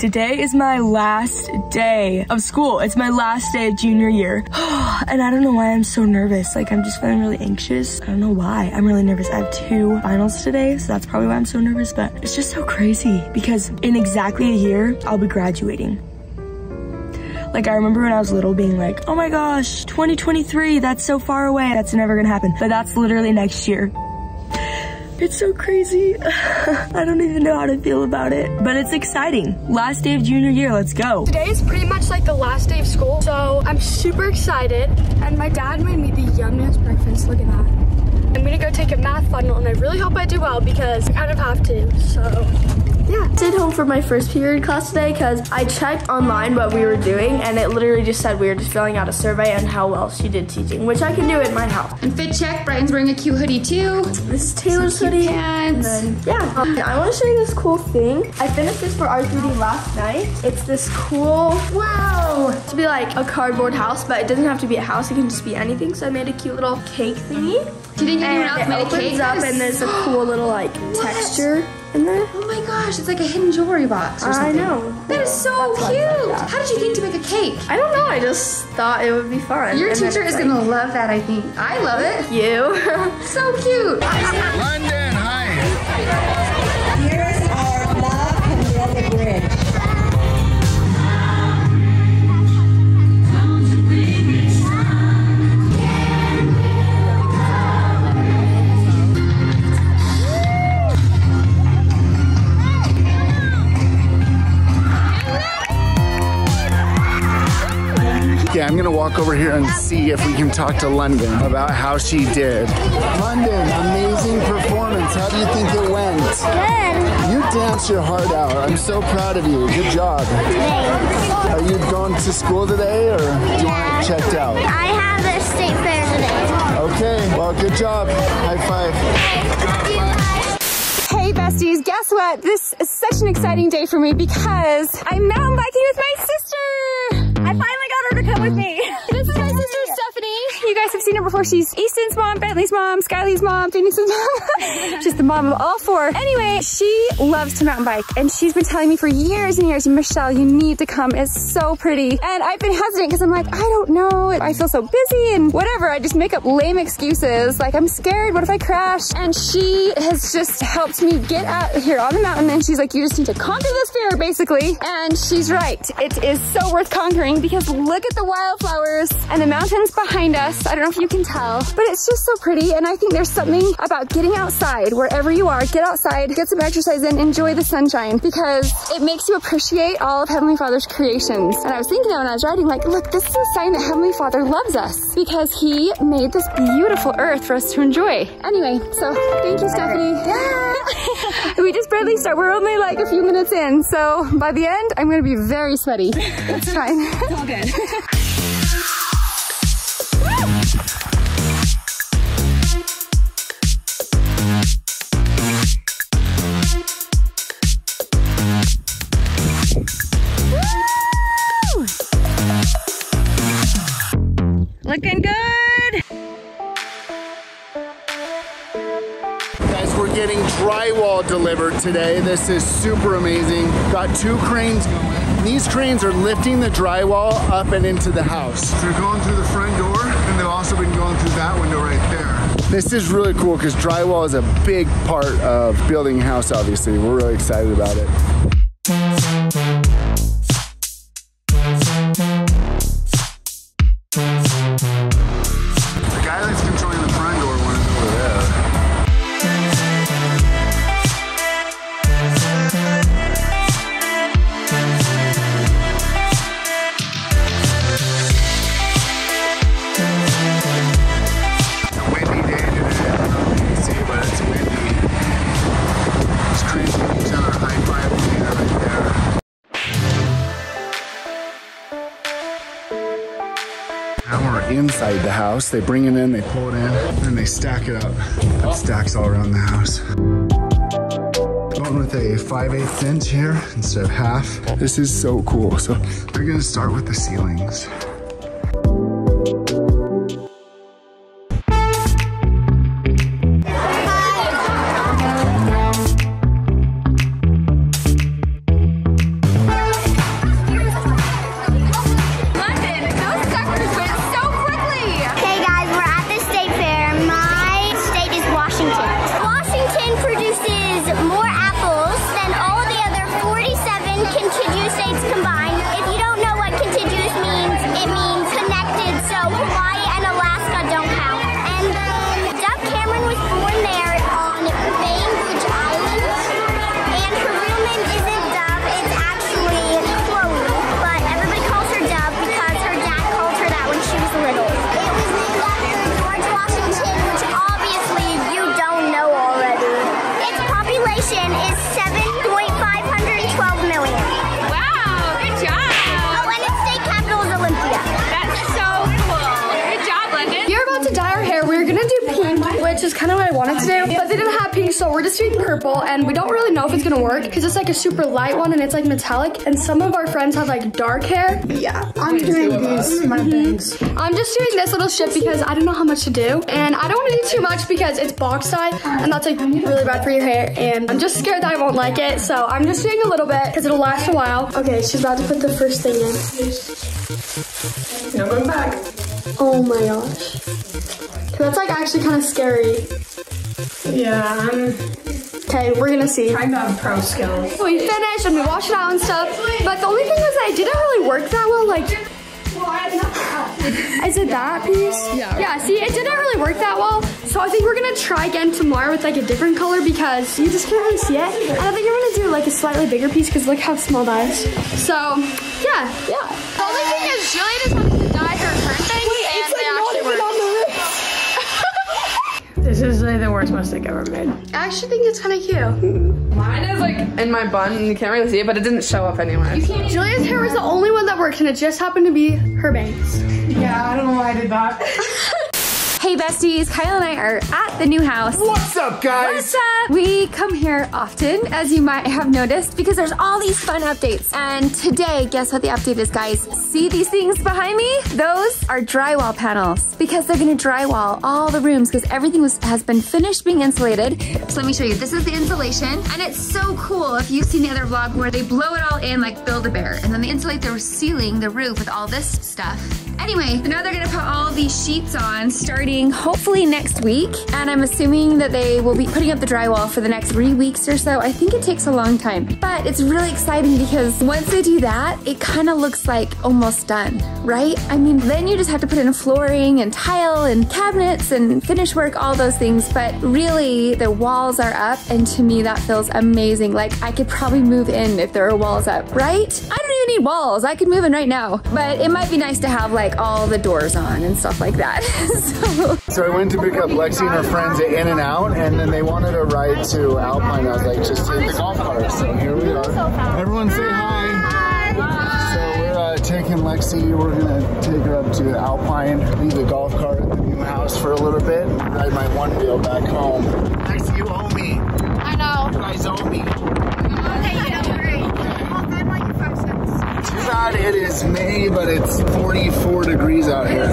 Today is my last day of school. It's my last day of junior year. and I don't know why I'm so nervous. Like I'm just feeling really anxious. I don't know why. I'm really nervous. I have two finals today, so that's probably why I'm so nervous, but it's just so crazy because in exactly a year, I'll be graduating. Like I remember when I was little being like, oh my gosh, 2023, that's so far away. That's never gonna happen. But that's literally next year. It's so crazy. I don't even know how to feel about it, but it's exciting. Last day of junior year, let's go. Today is pretty much like the last day of school, so I'm super excited. And my dad made me the yummiest breakfast, look at that. I'm gonna go take a math final and I really hope I do well because I kind of have to, so yeah. Stayed home for my first period class today because I checked online what we were doing and it literally just said we were just filling out a survey on how well she did teaching, which I can do at my house. And fit check, Brighton's wearing a cute hoodie too. This is Taylor's hoodie. Pants. And then, yeah. Um, I want to show you this cool thing. I finished this for R3D last night. It's this cool, wow, to be like a cardboard house, but it doesn't have to be a house. It can just be anything. So I made a cute little cake thingy. Do you think anyone else made a cake? It opens up and there's a cool little like texture in there. Oh my gosh, it's like a hidden jewelry box or I something. know. That is so That's cute. like. How did you think to make a cake? I don't know. I just thought it would be fun. Your And teacher is like, gonna love that, I think. I love it. You. So cute. London, walk over here and see if we can talk to London about how she did. London, amazing performance. How do you think it went? Good. You danced your heart out. I'm so proud of you. Good job. Thanks. Are you going to school today or do you want it checked out? I have a state fair today. Okay, well, good job. High five. Hey besties, guess what? This is such an exciting day for me because I'm mountain biking with my sister. Come with mm. me. This is my sister before. She's Easton's mom, Bentley's mom, Skyly's mom, Phoenix's mom. She's the mom of all four. Anyway, she loves to mountain bike and she's been telling me for years and years, Michelle, you need to come. It's so pretty. And I've been hesitant because I'm like, I don't know. I feel so busy and whatever. I just make up lame excuses. Like I'm scared. What if I crash? And she has just helped me get out here on the mountain and she's like, you just need to conquer this fear basically. And she's right. It is so worth conquering because look at the wildflowers and the mountains behind us. I don't know if you can tell, but it's just so pretty. And I think there's something about getting outside wherever you are, get outside, get some exercise in, enjoy the sunshine because it makes you appreciate all of Heavenly Father's creations. And I was thinking that when I was riding, like, look, this is a sign that Heavenly Father loves us because he made this beautiful earth for us to enjoy. Anyway, so thank you, Stephanie. Yeah. we just barely start. We're only like a few minutes in. So by the end, I'm going to be very sweaty. It's fine. it's all good. Looking good. Guys, we're getting drywall delivered today. This is super amazing. Got two cranes going. These cranes are lifting the drywall up and into the house. They're going through the front door, and they've also been going through that window right there. This is really cool because drywall is a big part of building a house, obviously. We're really excited about it. The. They bring it in, they pull it in, and they stack it up. It stacks all around the house. Going with a 5 8 inch here instead of half. This is so cool. So we're gonna start with the ceilings. Kind of what I wanted to do, but they didn't have pink, so we're just doing purple, and we don't really know if it's gonna work because it's like a super light one and it's like metallic, and some of our friends have like dark hair. Yeah, I'm doing these, my mm-hmm. bangs. I'm just doing this little shit because I don't know how much to do, and I don't want to do too much because it's box dye, and that's like really bad for your hair, and I'm just scared that I won't like it, so I'm just doing a little bit because it'll last a while. Okay, she's about to put the first thing in. No going back. Oh my gosh. That's like actually kind of scary. Yeah, I'm Okay, we're gonna see. trying to have pro skills. We finished and we washed it out and stuff, but the only thing was that it didn't really work that well. Like, is it that piece? Yeah. Yeah. See, it didn't really work that well. So I think we're gonna try again tomorrow with like a different color because you just can't really see it. And I think I'm gonna do like a slightly bigger piece because look how small that is. So yeah, yeah. The only thing is Julia just wants to dye her turn thing, and they actually work. This like the worst mistake I've ever made. I actually think it's kind of cute. Mine is like in my bun, and you can't really see it, but it didn't show up anyway. Julia's hair was the only one that worked, and it just happened to be her bangs. Yeah, I don't know why I did that. Hey besties, Kyle and I are at the new house. What's up, guys? What's up? We come here often, as you might have noticed, because there's all these fun updates. And today, guess what the update is, guys? See these things behind me? Those are drywall panels, because they're gonna drywall all the rooms, because everything was, has been finished being insulated. So let me show you. This is the insulation, and it's so cool if you've seen the other vlog where they blow it all in like Build-A-Bear, and then they insulate the ceiling, the roof with all this stuff. Anyway, now they're gonna put all these sheets on starting hopefully next week. And I'm assuming that they will be putting up the drywall for the next three weeks or so. I think it takes a long time, but it's really exciting because once they do that, it kind of looks like almost done, right? I mean, then you just have to put in a flooring and tile and cabinets and finish work, all those things. But really, the walls are up, and to me, that feels amazing. Like I could probably move in if there are walls up, right? I don't even need walls. I could move in right now, but it might be nice to have like all the doors on and stuff like that. so So I went to pick up Lexi and her friends at In-N-Out, and then they wanted a ride to Alpine. I was like, just take the golf cart. So here we are. Everyone say hi. Hi. So we're uh, taking Lexi. We're gonna take her up to Alpine, leave the golf cart at the new house for a little bit, and ride my Onewheel back home. Lexi, you owe me. I know. You guys owe me. Okay, don't worry. I'll find like. Too bad it is May, but it's 44 degrees out here.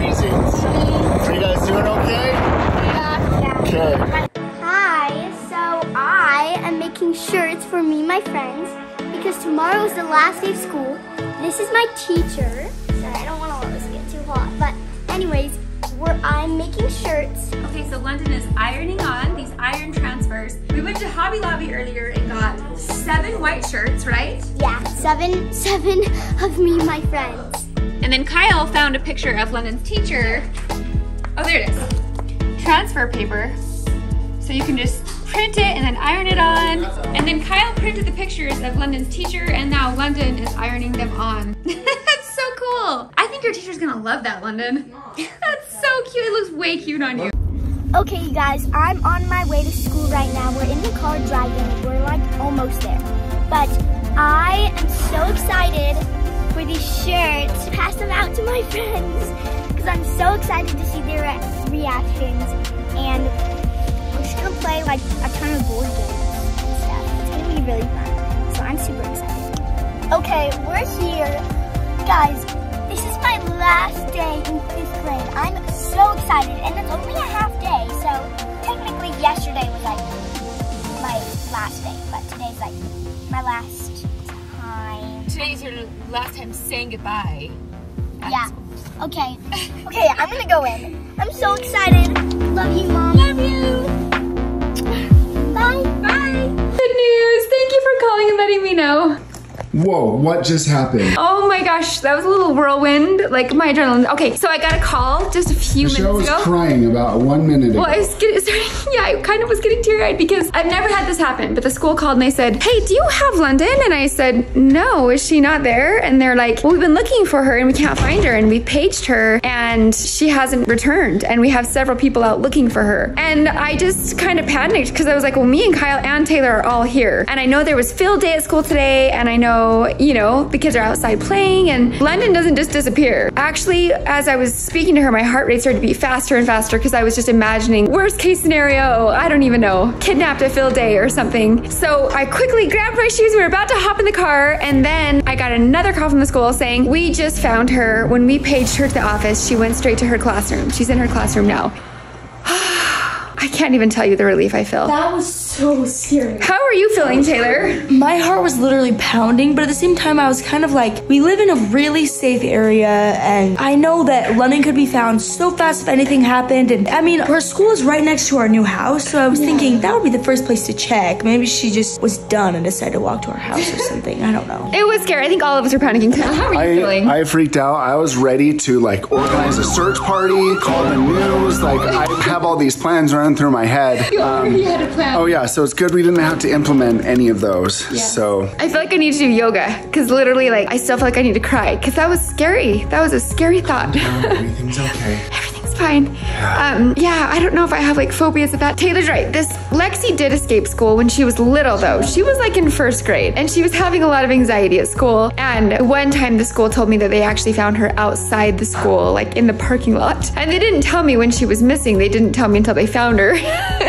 It's freezing. Are you guys doing okay? Yeah. Okay. Hi, so I am making shirts for me and my friends because tomorrow is the last day of school. This is my teacher. Sorry, I don't want to let this get too hot. But anyways, we're, I'm making shirts. Okay, so London is ironing on these iron transfers. We went to Hobby Lobby earlier and got seven white shirts, right? Yeah, seven, seven of me and my friends. And then Kyle found a picture of London's teacher. Oh, there it is. Transfer paper. So you can just print it and then iron it on. And then Kyle printed the pictures of London's teacher and now London is ironing them on. That's so cool. I think your teacher's gonna love that, London. That's so cute. It looks way cute on you. Okay, you guys, I'm on my way to school right now. We're in the car driving. We're like almost there. But I am so excited for these shirts pass them out to my friends because I'm so excited to see their re- reactions. And we're just gonna play like a ton of board games and stuff. It's gonna be really fun. So I'm super excited. Okay, we're here. Guys, this is my last day in fifth grade. I'm so excited, and it's only a half day, so technically yesterday was like my last day, but today's like my last. Today's your last time saying goodbye. Yeah. Okay. Okay, I'm gonna go in. I'm so excited. Love you, Mom. Love you. Bye. Bye. Good news. Thank you for calling and letting me know. Whoa, what just happened? Oh my gosh, that was a little whirlwind. Like my adrenaline. Okay, so I got a call just a few Michelle was minutes ago. crying about one minute ago. Well, I was getting, sorry, yeah, I kind of was getting teary-eyed because I've never had this happen. But the school called and they said, "Hey, do you have London?" And I said, "No, is she not there?" And they're like, "Well, we've been looking for her and we can't find her, and we paged her and she hasn't returned, and we have several people out looking for her." And I just kind of panicked because I was like, "Well, me and Kyle and Taylor are all here, and I know there was field day at school today, and I know how, you know, the kids are outside playing and London doesn't just disappear. Actually, as I was speaking to her, my heart rate started to beat faster and faster because I was just imagining worst case scenario, I don't even know, kidnapped a field day or something. So I quickly grabbed my shoes. We were about to hop in the car and then I got another call from the school saying, we just found her. When we paged her to the office, she went straight to her classroom. She's in her classroom now. I can't even tell you the relief I feel. That was so scary. How are you feeling, Taylor? My heart was literally pounding, but at the same time, I was kind of like, we live in a really safe area, and I know that London could be found so fast if anything happened. And I mean, her school is right next to our new house, so I was thinking that would be the first place to check. Maybe she just was done and decided to walk to our house or something. I don't know. It was scary. I think all of us were panicking. How are you I, feeling? I freaked out. I was ready to like organize a search party, call the news. Like I have all these plans running through my head. you already um, had a plan. Oh yeah, so it's good we didn't have to implement any of those. So I feel like I need to do yoga because literally, like, I still feel like I need to cry because that was scary. That was a scary thought. everything's okay. Fine. Um, yeah, I don't know if I have like phobias of that. Taylor's right. This Lexi did escape school when she was little, though. She was like in first grade and she was having a lot of anxiety at school. And one time the school told me that they actually found her outside the school, like in the parking lot. And they didn't tell me when she was missing. They didn't tell me until they found her,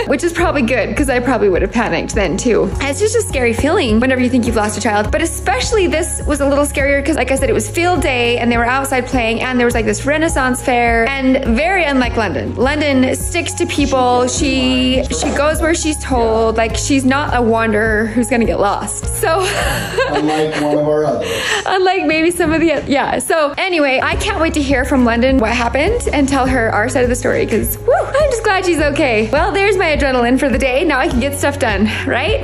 which is probably good because I probably would have panicked then too. And it's just a scary feeling whenever you think you've lost a child. But especially this was a little scarier because, like I said, it was field day and they were outside playing and there was like this Renaissance fair and very unlike London. London sticks to people. She she goes where she's told. Like she's not a wanderer who's gonna get lost. So Unlike one of our others. unlike maybe some of the yeah. So anyway, I can't wait to hear from London what happened and tell her our side of the story because woo, I'm just glad she's okay. Well, there's my adrenaline for the day. Now I can get stuff done, right?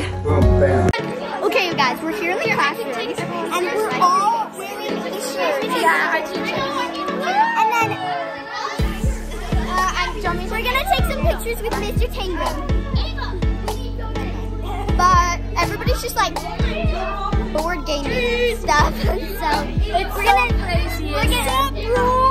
Okay, you guys, we're here in the classroom, and we're all wearing these shirts. Yeah. And then, uh, I'm jumping. We're gonna take some pictures with Mr. Tangram. But everybody's just like board gaming stuff, so we're gonna we're gonna we're gonna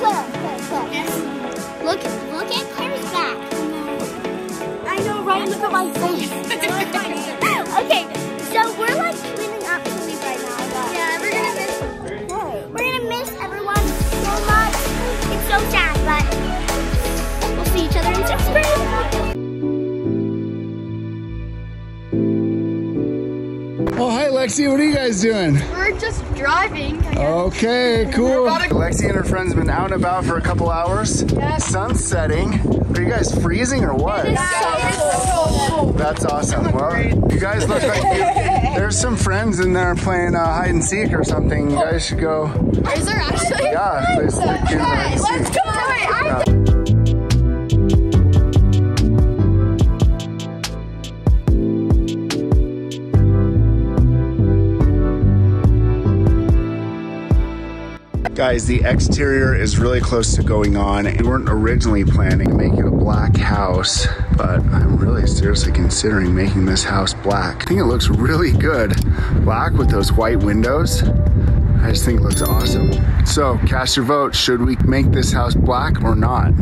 Yes. Look, look at Clara's back. I know, right? Look at my face. okay, so we're like cleaning up to leave right now. But yeah, we're gonna miss. We're gonna miss everyone so much. It's so sad, but we'll see each other in sixth Oh, hi, Lexi. What are you guys doing? We're just driving. Okay, cool. Lexi and her friends have been out and about for a couple hours. Sun's setting. Are you guys freezing or what? That's awesome. Well, you guys look like you, there's some friends in there playing uh, hide and seek or something. You guys should go. Is there actually? Yeah, there's the kids are Let's seek. go. Guys, the exterior is really close to going on. We weren't originally planning to make it a black house, but I'm really seriously considering making this house black. I think it looks really good. Black with those white windows. I just think it looks awesome. So cast your vote. Should we make this house black or not?